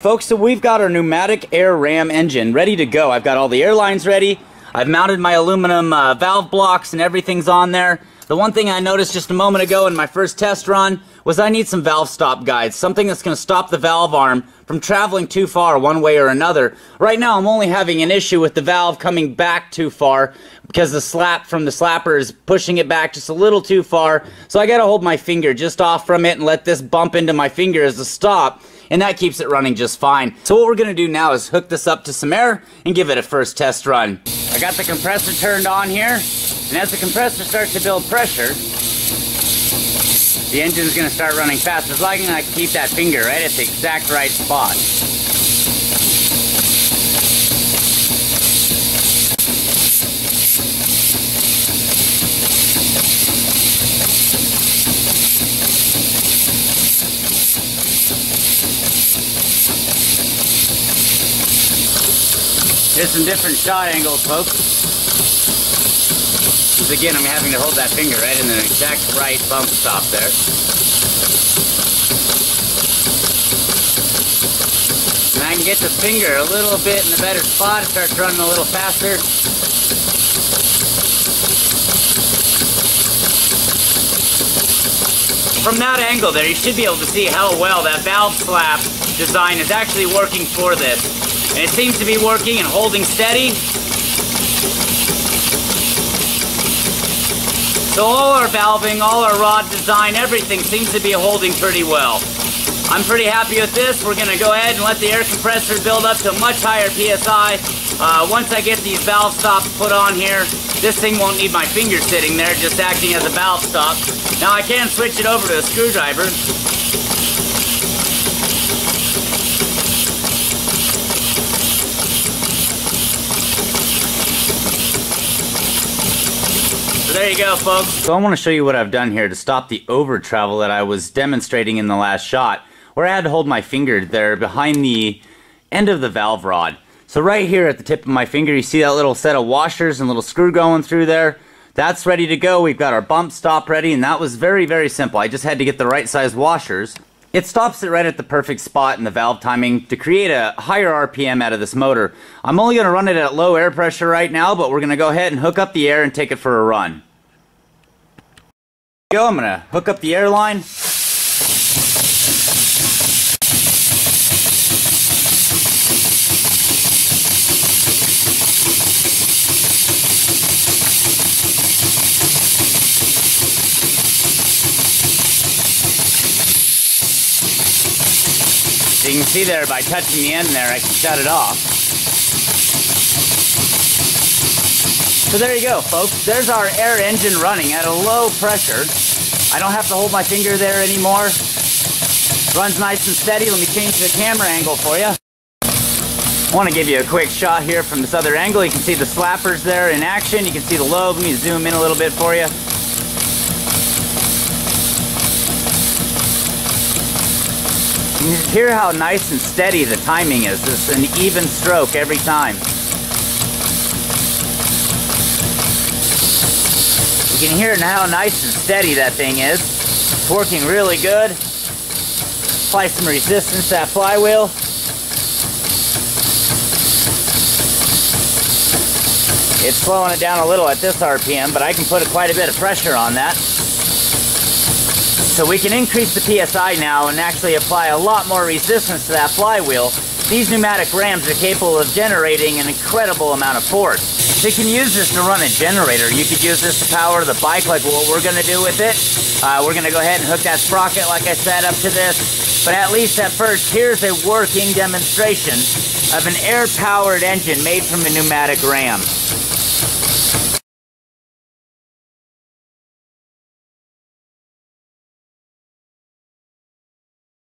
Folks, so we've got our pneumatic air ram engine ready to go. I've got all the airlines ready. I've mounted my aluminum uh, valve blocks and everything's on there. The one thing I noticed just a moment ago in my first test run was I need some valve stop guides, something that's going to stop the valve arm from traveling too far one way or another. Right now I'm only having an issue with the valve coming back too far because the slap from the slapper is pushing it back just a little too far. So I got to hold my finger just off from it and let this bump into my finger as a stop and that keeps it running just fine. So what we're gonna do now is hook this up to some air and give it a first test run. I got the compressor turned on here, and as the compressor starts to build pressure, the engine's gonna start running fast as long as I keep that finger right at the exact right spot. There's some different shot angles, folks. Because again, I'm having to hold that finger right in the exact right bump stop there. And I can get the finger a little bit in a better spot. It starts running a little faster. From that angle there, you should be able to see how well that valve slap design is actually working for this. It seems to be working and holding steady. So all our valving, all our rod design, everything seems to be holding pretty well. I'm pretty happy with this. We're going to go ahead and let the air compressor build up to much higher PSI. Uh, once I get these valve stops put on here, this thing won't need my finger sitting there, just acting as a valve stop. Now I can switch it over to a screwdriver. There you go, folks. So I want to show you what I've done here to stop the over travel that I was demonstrating in the last shot, where I had to hold my finger there behind the end of the valve rod. So right here at the tip of my finger, you see that little set of washers and little screw going through there. That's ready to go. We've got our bump stop ready, and that was very, very simple. I just had to get the right size washers. It stops it right at the perfect spot in the valve timing to create a higher RPM out of this motor. I'm only going to run it at low air pressure right now, but we're going to go ahead and hook up the air and take it for a run. Go, I'm to hook up the air line. So you can see there by touching the end there, I can shut it off. So there you go, folks. There's our air engine running at a low pressure. I don't have to hold my finger there anymore. Runs nice and steady. Let me change the camera angle for you. I want to give you a quick shot here from this other angle. You can see the slappers there in action. You can see the lobe. Let me zoom in a little bit for you. You can hear how nice and steady the timing is. It's an even stroke every time. You can hear now how nice and steady that thing is. It's working really good. Apply some resistance to that flywheel. It's slowing it down a little at this RPM, but I can put quite a bit of pressure on that. So we can increase the PSI now and actually apply a lot more resistance to that flywheel. These pneumatic rams are capable of generating an incredible amount of force. So you can use this to run a generator. You could use this to power the bike like what we're going to do with it. Uh, we're going to go ahead and hook that sprocket like I said up to this. But at least at first, here's a working demonstration of an air-powered engine made from a pneumatic ram.